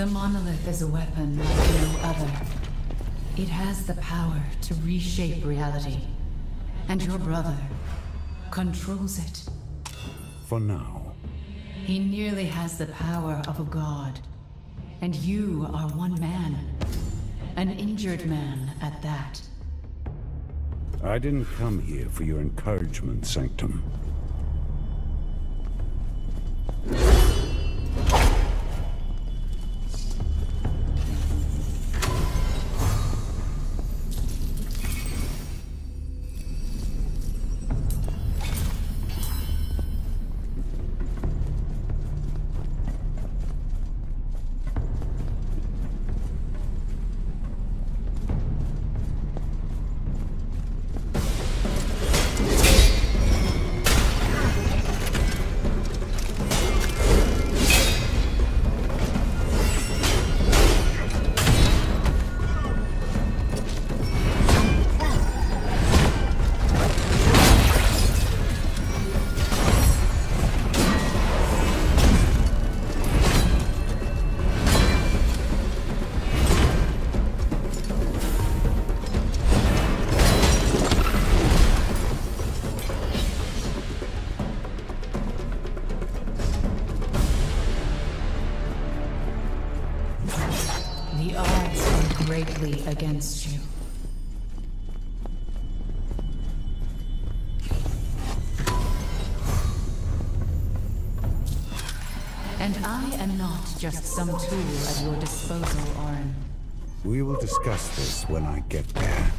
The monolith is a weapon like no other. It has the power to reshape reality. And your brother controls it. For now. He nearly has the power of a god. And you are one man. An injured man at that. I didn't come here for your encouragement, Sanctum. Greatly against you. And I am not just some tool at your disposal, Orin. We will discuss this when I get there.